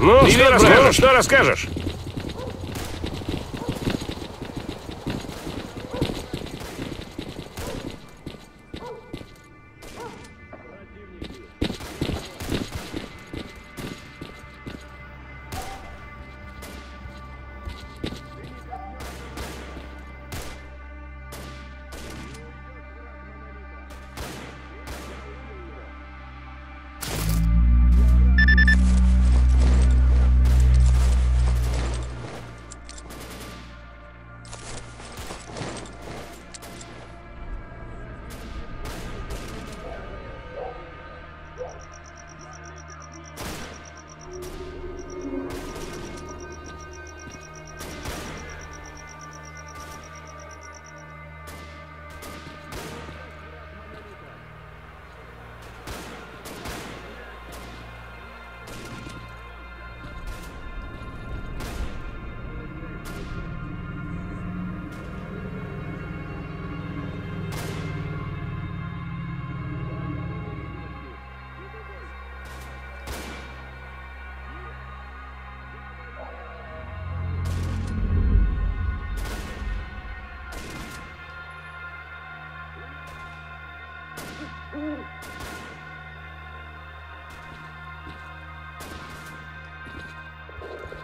Ну, Привет, что расскажешь? Что расскажешь?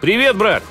Привет, брат.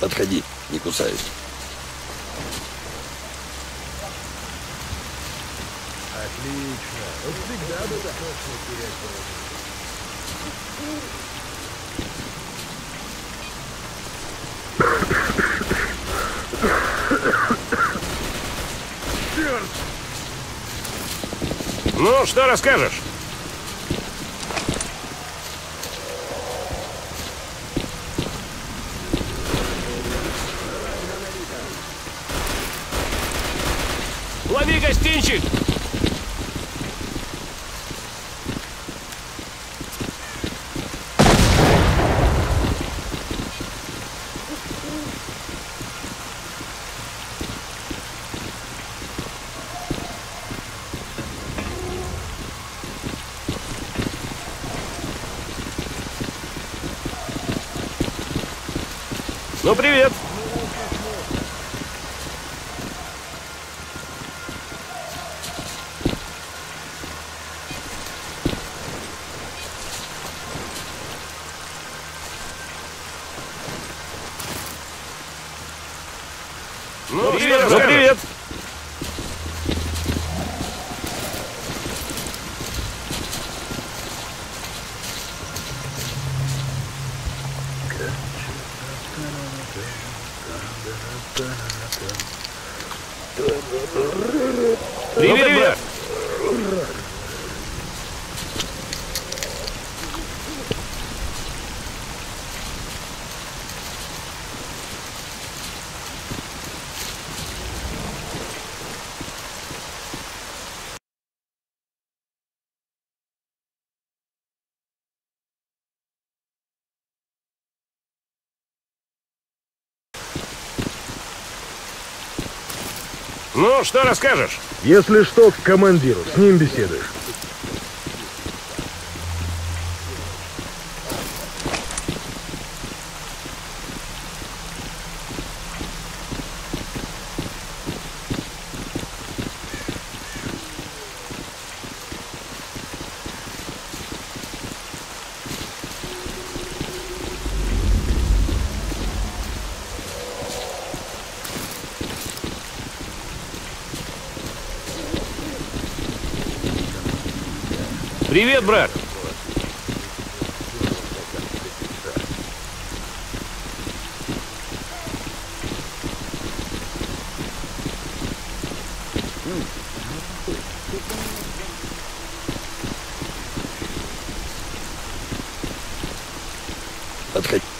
Подходи, не кусаюсь. Отлично. Вот всегда бы так точно терять Ну, что расскажешь? Лови гостинчик! Ну, привет! Ну, привет! Ну, привет! Привет, привет! Ну, что расскажешь? Если что, к командиру, с ним беседуешь. Привет, брат. Подходи.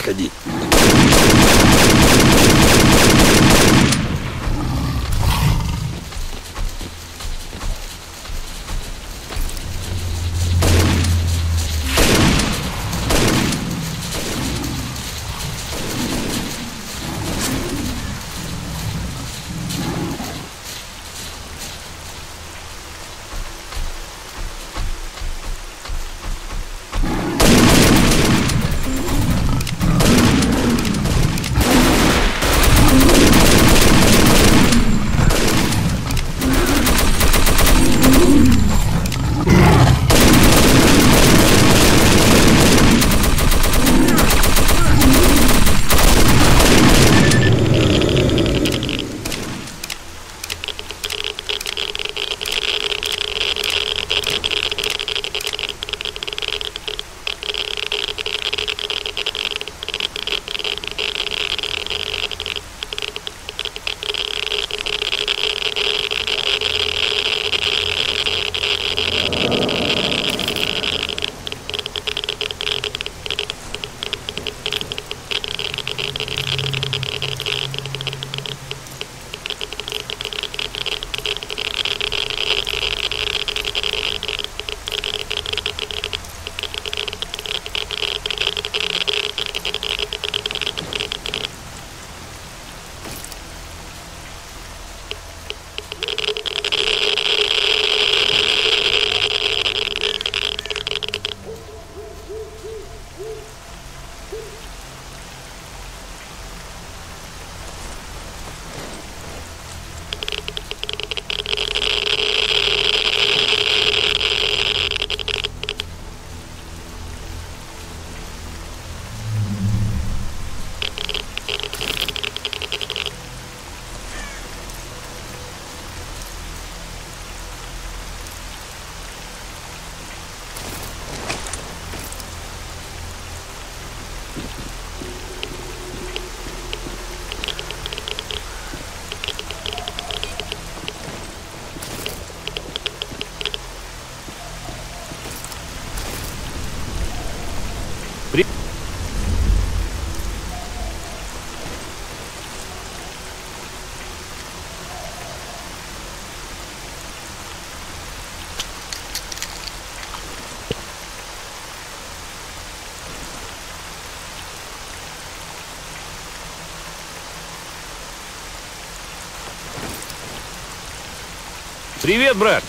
Подходи. Привет, брат.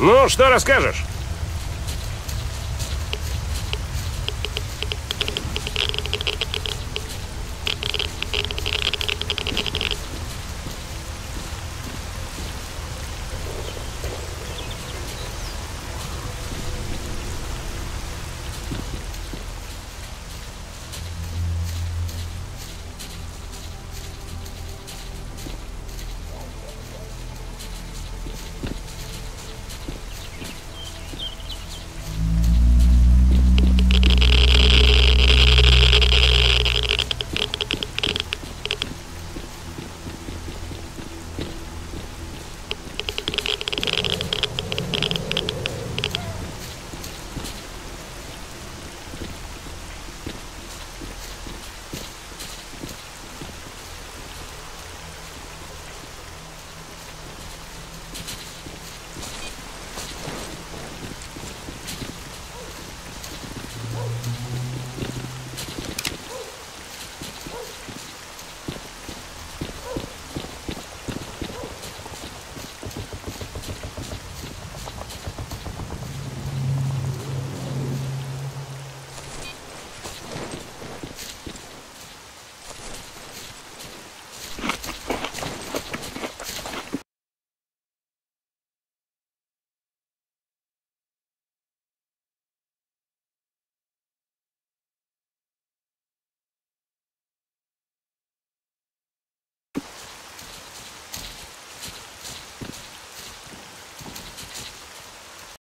Ну, что расскажешь?